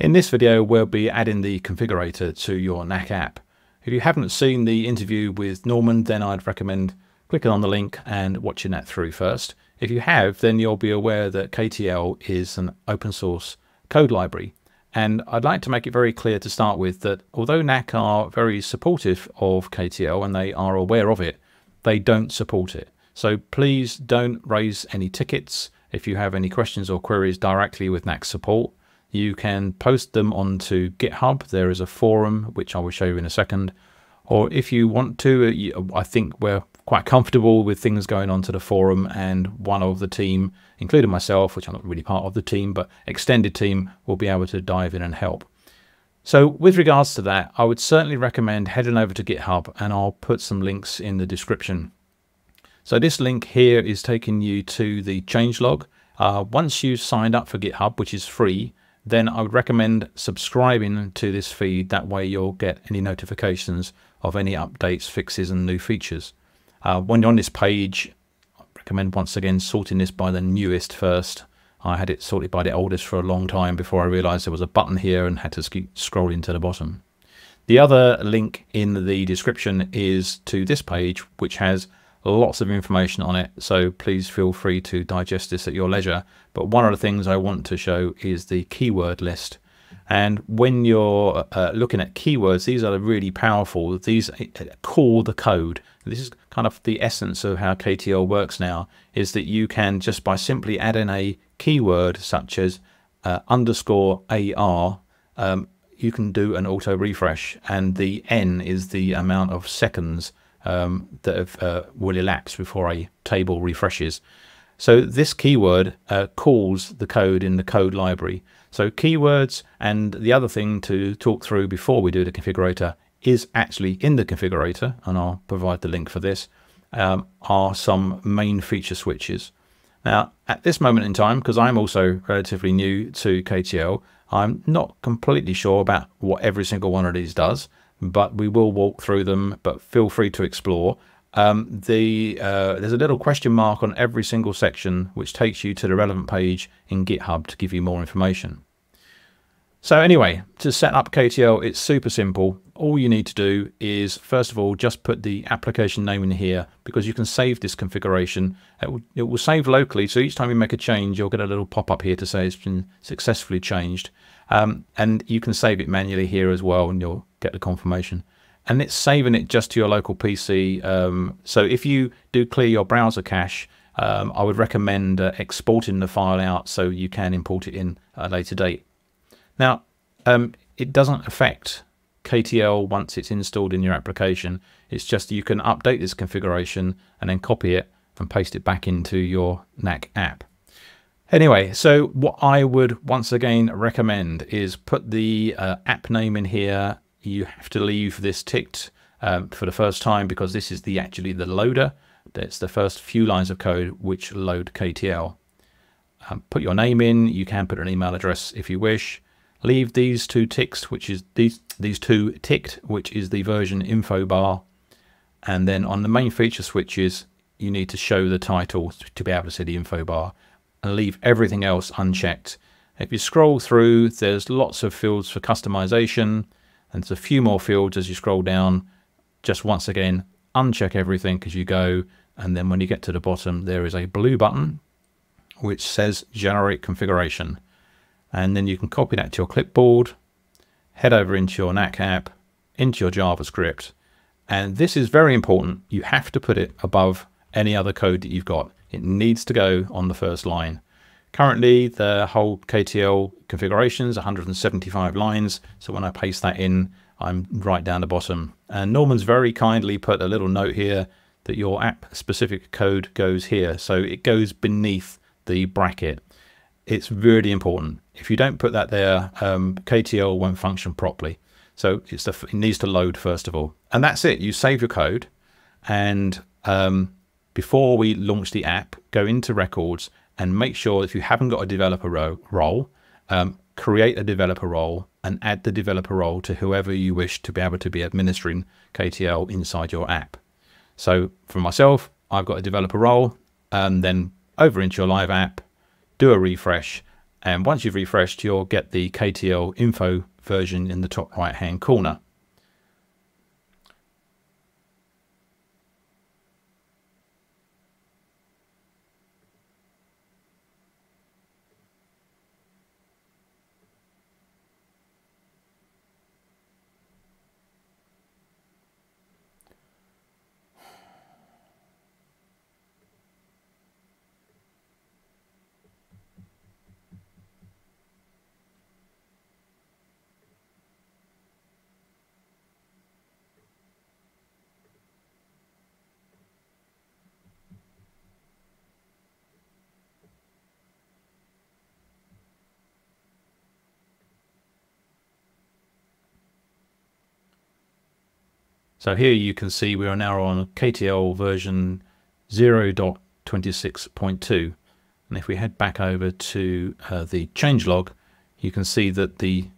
In this video, we'll be adding the configurator to your Knack app. If you haven't seen the interview with Normand, then I'd recommend clicking on the link and watching that through first. If you have, then you'll be aware that KTL is an open source code library. And I'd like to make it very clear to start with that although Knack are very supportive of KTL and they are aware of it, they don't support it. So please don't raise any tickets if you have any questions or queries directly with Knack support. You can post them onto GitHub. There is a forum, which I will show you in a second. Or if you want to, uh, I think we're quite comfortable with things going on to the forum and one of the team, including myself, which I'm not really part of the team, but extended team will be able to dive in and help. So with regards to that, I would certainly recommend heading over to GitHub and I'll put some links in the description. So this link here is taking you to the changelog. Uh, once you've signed up for GitHub, which is free, then I would recommend subscribing to this feed. That way you'll get any notifications of any updates, fixes and new features. Uh, when you're on this page, I recommend once again sorting this by the newest first. I had it sorted by the oldest for a long time before I realized there was a button here and had to keep scrolling to the bottom. The other link in the description is to this page, which has lots of information on it, so please feel free to digest this at your leisure. But one of the things I want to show is the keyword list. And when you're uh, looking at keywords, these are really powerful. These uh, call the code. This is kind of the essence of how KTL works now, is that you can just by simply adding a keyword such as uh, underscore AR, um, you can do an auto refresh and the N is the amount of seconds um, that have, uh, will elapse before a table refreshes. So this keyword uh, calls the code in the code library. So keywords and the other thing to talk through before we do the configurator is actually in the configurator, and I'll provide the link for this, um, are some main feature switches. Now, at this moment in time, because I'm also relatively new to KTL, I'm not completely sure about what every single one of these does but we will walk through them, but feel free to explore. Um, the uh, There's a little question mark on every single section, which takes you to the relevant page in GitHub to give you more information. So anyway, to set up KTL, it's super simple. All you need to do is, first of all, just put the application name in here because you can save this configuration. It will, it will save locally, so each time you make a change, you'll get a little pop-up here to say it's been successfully changed. Um, and you can save it manually here as well, and you'll get the confirmation. And it's saving it just to your local PC. Um, so if you do clear your browser cache, um, I would recommend uh, exporting the file out so you can import it in a later date. Now, um, it doesn't affect KTL once it's installed in your application. It's just you can update this configuration and then copy it and paste it back into your Knack app. Anyway, so what I would once again recommend is put the uh, app name in here you have to leave this ticked um, for the first time because this is the actually the loader. That's the first few lines of code which load KTL. Um, put your name in. You can put an email address if you wish. Leave these two ticks, which is these these two ticked, which is the version info bar. And then on the main feature switches, you need to show the title to be able to see the info bar and leave everything else unchecked. If you scroll through, there's lots of fields for customization. And there's a few more fields as you scroll down. Just once again, uncheck everything as you go. And then when you get to the bottom, there is a blue button which says generate configuration. And then you can copy that to your clipboard, head over into your Knack app, into your JavaScript. And this is very important. You have to put it above any other code that you've got. It needs to go on the first line. Currently, the whole KTL configuration is 175 lines. So when I paste that in, I'm right down the bottom. And Normand's very kindly put a little note here that your app specific code goes here. So it goes beneath the bracket. It's really important. If you don't put that there, um, KTL won't function properly. So the, it needs to load first of all. And that's it. You save your code. And um, before we launch the app, go into records and make sure if you haven't got a developer ro role, um, create a developer role and add the developer role to whoever you wish to be able to be administering KTL inside your app. So for myself, I've got a developer role and then over into your live app, do a refresh And once you've refreshed, you'll get the KTL info version in the top right hand corner. So here you can see we are now on KTL version 0.26.2 and if we head back over to uh, the changelog you can see that the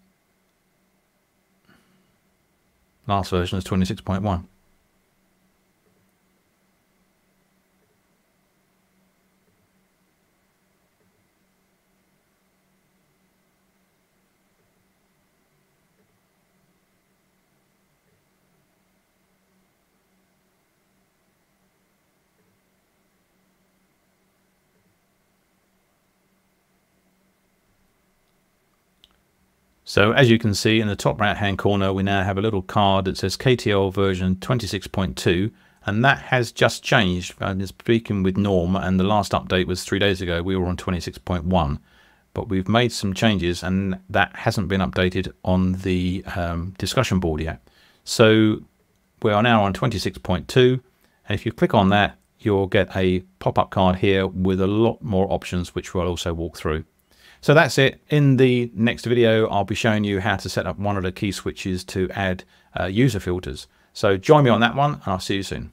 last version is 26.1. So as you can see in the top right hand corner we now have a little card that says KTL version 26.2 and that has just changed. Been speaking with Norm and the last update was three days ago. We were on 26.1 but we've made some changes and that hasn't been updated on the um, discussion board yet. So we are now on 26.2 and if you click on that you'll get a pop-up card here with a lot more options which we'll also walk through. So that's it. In the next video, I'll be showing you how to set up one of the key switches to add uh, user filters. So join me on that one and I'll see you soon.